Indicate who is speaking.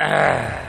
Speaker 1: 哎。